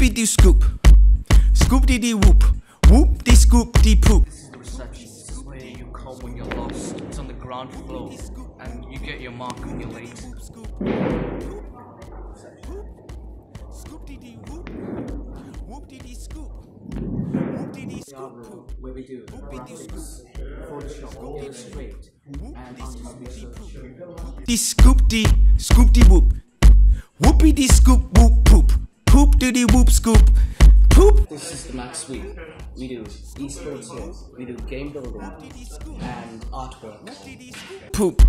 Whoopie doo scoop. Scoop dee dee whoop. Whoop dee scoop dee poop. This is the reception. This is where you come when you're lost. It's on the ground floor, and you get your mark when you're late. Scoop dee dee whoop. Whoop dee dee scoop. Whoop dee dee scoop where we do graphics, Photoshop, Illustrate, and Artist Dee scoop dee scoop dee whoop. Whoopie dee scoop whoop poop. Poop dee dee whoop scoop. Poop. This is the Max Suite. We do esports here, we do game building, and artwork. poop.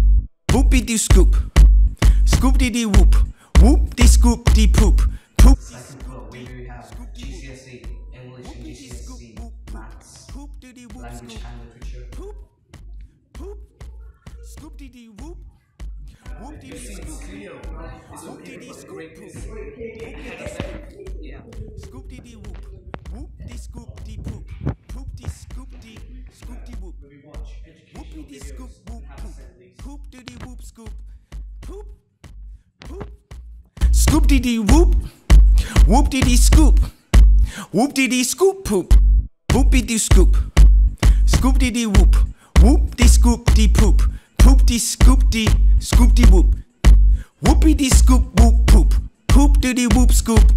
Whoopie doo scoop. Scoop dee dee whoop. Whoop dee scoop dee poop. Poop. Second floor, we do have GCSE, English and GCSE, Maths, Poop dee dee whoop Language and Literature. Poop. Poop. Scoop dee dee whoop. Whoop dee dee scoop. Whoop dee dee scoop Dee scoop whoop poop. Poop dee dee whoop scoop. Poop. Poop. Scoop dee dee whoop. Whoop dee dee scoop. Whoop dee dee scoop poop. Whoopie doo scoop. Scoop dee dee whoop. Whoop dee scoop dee poop. Poop dee scoop dee scoop dee whoop. Whoopie dee scoop whoop poop. Poop dee dee whoop scoop.